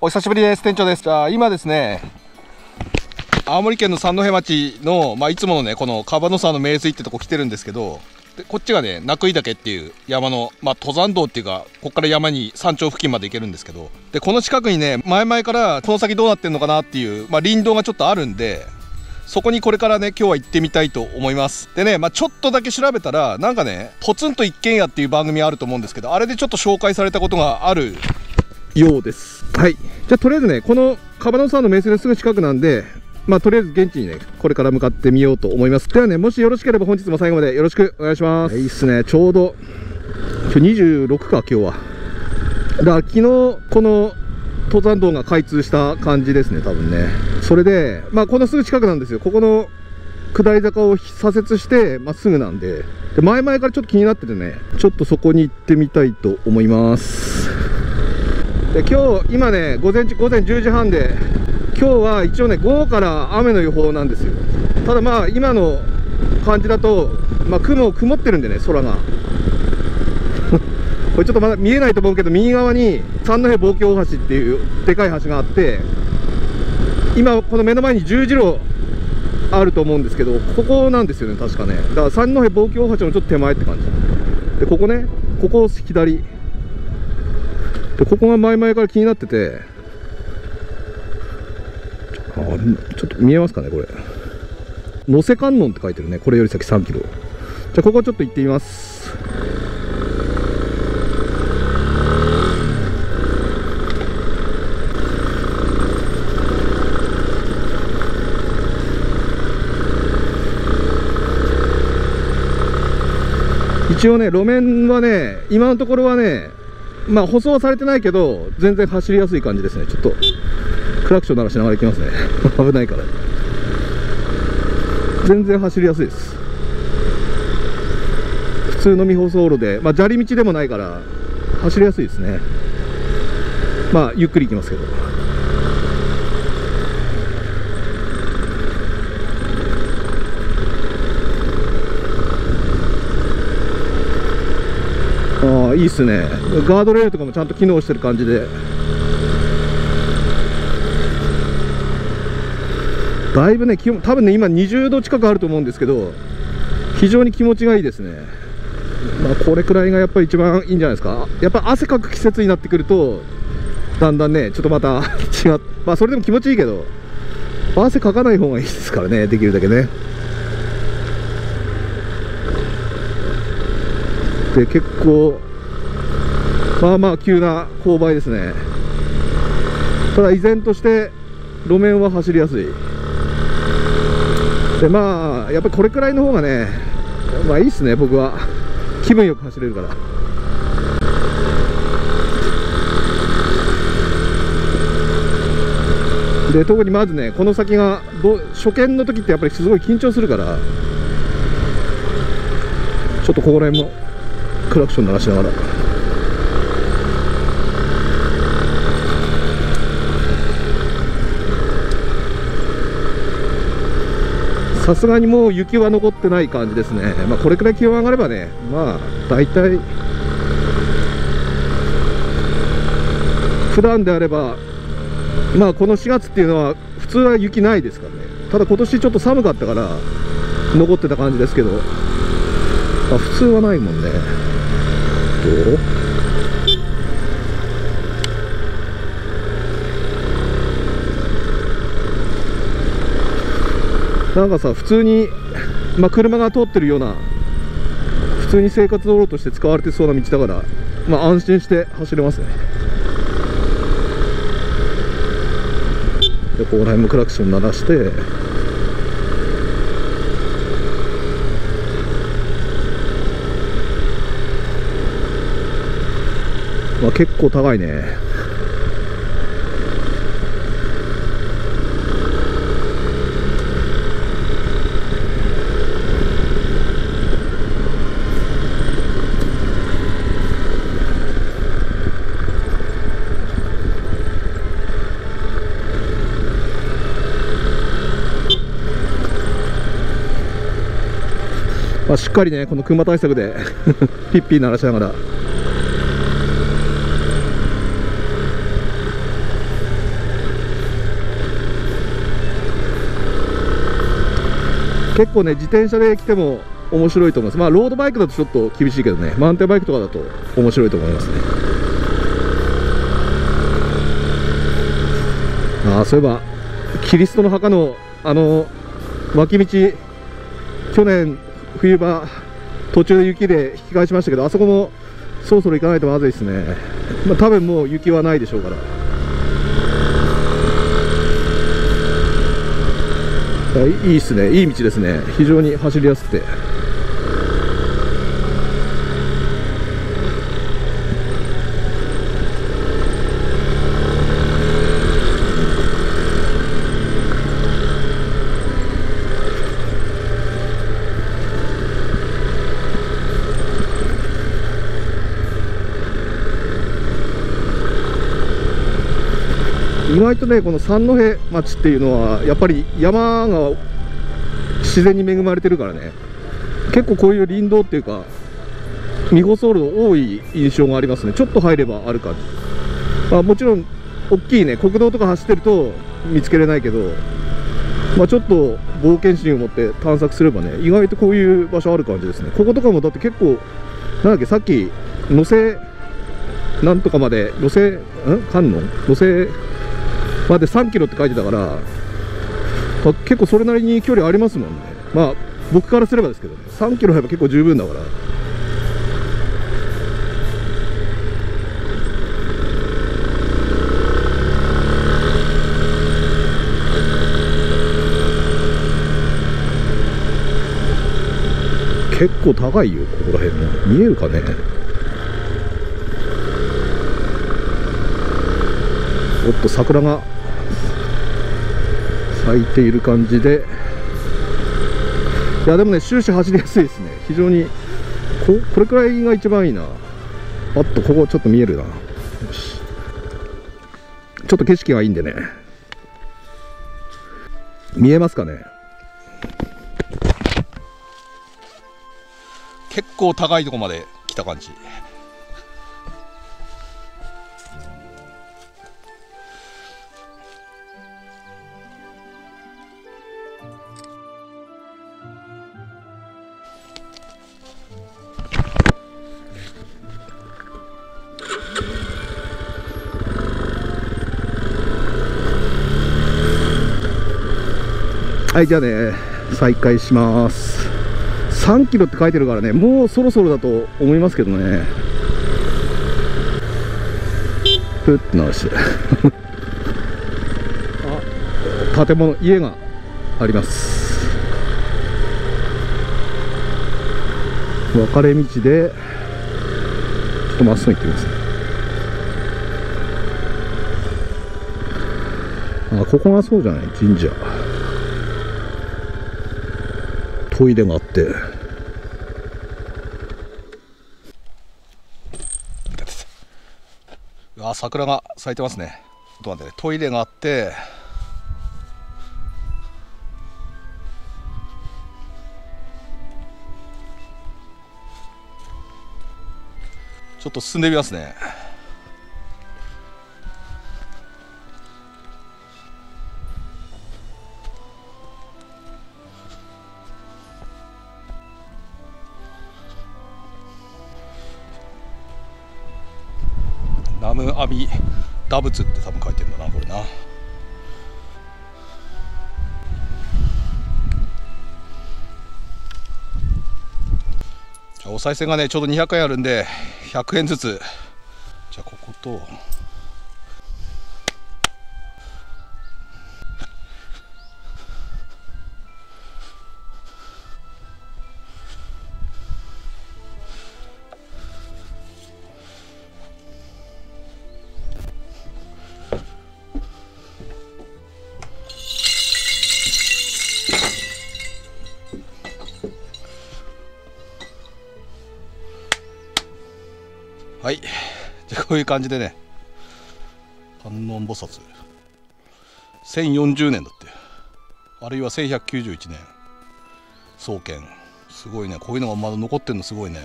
お久しぶりです店長です。じゃあ今ですね青森県の三戸町の、まあ、いつものねこのカバノ沢の名水ってとこ来てるんですけどでこっちがね名井岳っていう山の、まあ、登山道っていうかここから山に山頂付近まで行けるんですけどでこの近くにね前々からこの先どうなってんのかなっていう、まあ、林道がちょっとあるんでそこにこれからね今日は行ってみたいと思います。でね、まあ、ちょっとだけ調べたらなんかね「ポツンと一軒家」っていう番組あると思うんですけどあれでちょっと紹介されたことがあるようです。はい。じゃあとりあえずねこのカバノ沢の名水のすぐ近くなんでまあとりあえず現地にねこれから向かってみようと思います。ではねもしよろしければ本日も最後までよろしくお願いします。いいっすね。ちょうど今日26か今日は。だから昨日この登山道が開通した感じですね多分ね。それでまあこのすぐ近くなんですよ。ここの下り坂を左折してまっすぐなんで。で前々からちょっと気になっててねちょっとそこに行ってみたいと思いますで今日今ね午前午前10時半で今日は一応ね午後から雨の予報なんですよ。ただまあ今の感じだと、まあ、雲曇ってるんでね空が。これちょっとまだ見えないと思うけど右側に三戸望郷大橋っていうでかい橋があって今この目の前に十字路あると思うんですけどここなんですよね確かね。だから三戸望郷大橋のちょっと手前って感じ。でここねここ左。でここが前々から気になってて。あちょっと見えますかねこれ。能勢観音って書いてるねこれより先3キロ。じゃあここちょっと行ってみます。一応ね路面はね今のところはねまあ舗装はされてないけど全然走りやすい感じですね。ちょっとクラクション鳴らしながら行きますね。危ないから。全然走りやすいです。普通の未舗装路でまあ砂利道でもないから走りやすいですね。まあゆっくり行きますけど。いいっすね。ガードレールとかもちゃんと機能してる感じで。だいぶね気温多分ね今20度近くあると思うんですけど非常に気持ちがいいですね。まあこれくらいがやっぱり一番いいんじゃないですか。やっぱ汗かく季節になってくるとだんだんねちょっとまた 違う。まあそれでも気持ちいいけど汗かかない方がいいですからねできるだけね。で結構まあまあ急な勾配ですね。ただ依然として路面は走りやすい。でまあやっぱりこれくらいの方がねまあいいっすね僕は。気分よく走れるから。で特にまずねこの先がど初見の時ってやっぱりすごい緊張するからちょっとここら辺もクラクション鳴らしながら。さすがにもう雪は残ってない感じですね。まあこれくらい気温上がればねまあ大体普段であればまあこの4月っていうのは普通は雪ないですからね。ただ今年ちょっと寒かったから残ってた感じですけどあ普通はないもんね。どう？なんかさ普通に、まあ、車が通ってるような普通に生活道路として使われてそうな道だから、まあ、安心して走れますね。でここら辺もクラクション鳴らして。まあ、結構高いね。しっかりねこの熊対策で ピッピー鳴らしながら。結構ね自転車で来ても面白いと思います。まあロードバイクだとちょっと厳しいけどねマウンテンバイクとかだと面白いと思いますね。ああそういえばキリストの墓のあの脇道去年冬場途中で雪で引き返しましたけどあそこもそろそろ行かないとまずいですね、まあ、多分もう雪はないでしょうから。いいっすね。いい道ですね。非常に走りやすくて。意外とねこの三戸町っていうのはやっぱり山が自然に恵まれてるからね。結構こういう林道っていうか未舗装路多い印象がありますね。ちょっと入ればある感じ、まあ、もちろん大きいね国道とか走ってると見つけれないけど、まあ、ちょっと冒険心を持って探索すればね意外とこういう場所ある感じですね。こことかもだって結構なんだっけさっき野瀬なんとかまで野瀬ん？観音？野瀬まで3キロって書いてたから、まあ、結構それなりに距離ありますもんね。まあ僕からすればですけどね3キロやっぱ結構十分だから。結構高いよここら辺も。見えるかね。おっと桜が。咲いている感じで。いやでもね終始走りやすいですね。非常にここれくらいが一番いいな。あっとここちょっと見えるな。よし。ちょっと景色がいいんでね。見えますかね。結構高いとこまで来た感じ。はいじゃあね再開します。3キロって書いてるからねもうそろそろだと思いますけどね。ふっと直して。あ建物家があります。分かれ道でちょっとまっすぐ行ってみますあここがそうじゃない？神社。トイレがあって。あ桜が咲いてますね。ちょっと待ってね。トイレがあって。ちょっと進んでみますね。ナムアビダブツって多分書いてるんだなこれな。じゃお賽銭がねちょうど200円あるんで100円ずつ。じゃあこことこういう感じでね。観音菩薩。1040年だって。あるいは1191年。創建すごいね。こういうのがまだ残ってんのすごいね。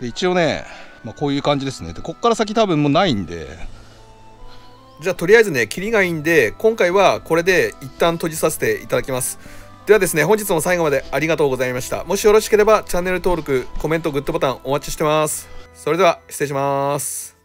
で一応ね、まあ、こういう感じですね。でこっから先多分もうないんで。じゃあとりあえずね、キリがいいんで、今回はこれで一旦閉じさせていただきます。ではですね、本日も最後までありがとうございました。もしよろしければチャンネル登録、コメント、グッドボタンお待ちしてます。それでは失礼します。